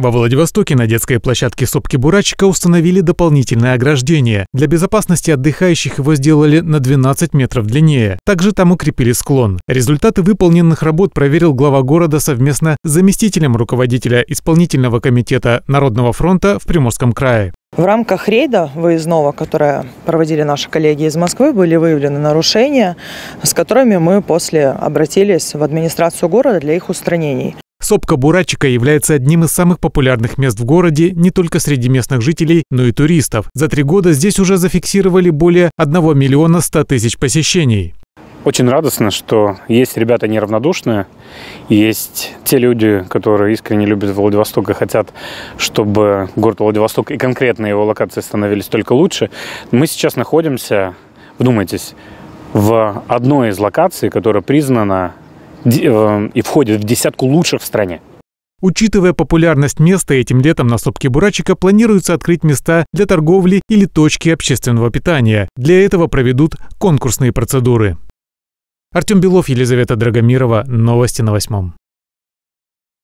Во Владивостоке на детской площадке сопки Бурачика установили дополнительное ограждение. Для безопасности отдыхающих его сделали на 12 метров длиннее. Также там укрепили склон. Результаты выполненных работ проверил глава города совместно с заместителем руководителя исполнительного комитета Народного фронта в Приморском крае. В рамках рейда выездного, которое проводили наши коллеги из Москвы, были выявлены нарушения, с которыми мы после обратились в администрацию города для их устранений. Сопка Бурачика является одним из самых популярных мест в городе не только среди местных жителей, но и туристов. За три года здесь уже зафиксировали более 1 миллиона 100 тысяч посещений. Очень радостно, что есть ребята неравнодушные, есть те люди, которые искренне любят Владивосток и хотят, чтобы город Владивосток и конкретно его локации становились только лучше. Мы сейчас находимся, вдумайтесь, в одной из локаций, которая признана и входит в десятку лучших в стране. Учитывая популярность места, этим летом на сопке Бурачика планируется открыть места для торговли или точки общественного питания. Для этого проведут конкурсные процедуры. Артем Белов, Елизавета Драгомирова. Новости на восьмом.